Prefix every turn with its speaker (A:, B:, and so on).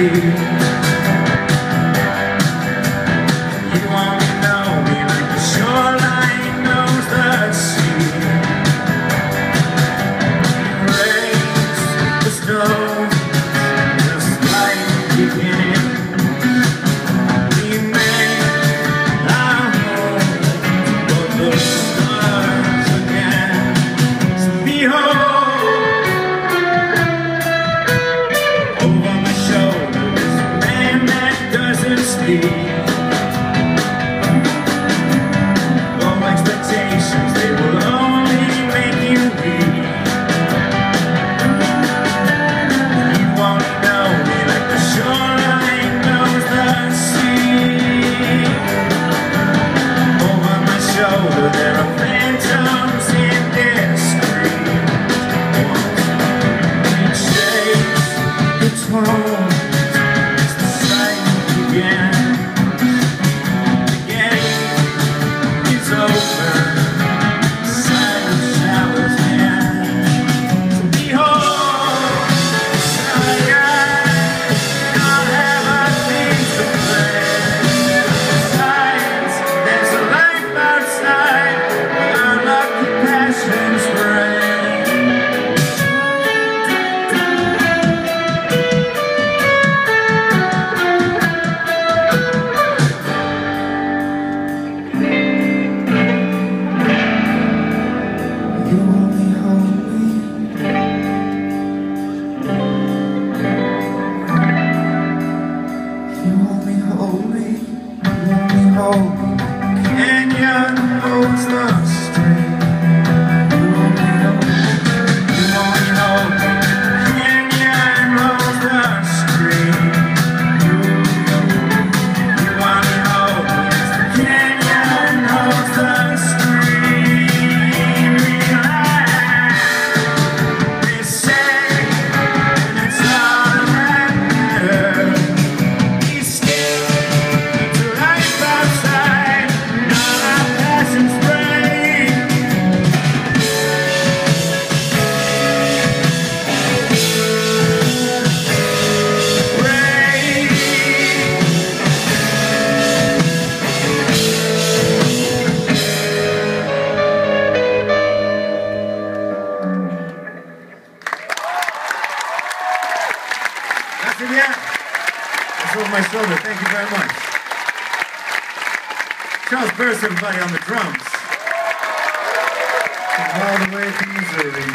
A: you. you. That's it, yeah. That's over my shoulder. Thank you very much. Charles Burris, everybody, on the drums. All the way from Missouri.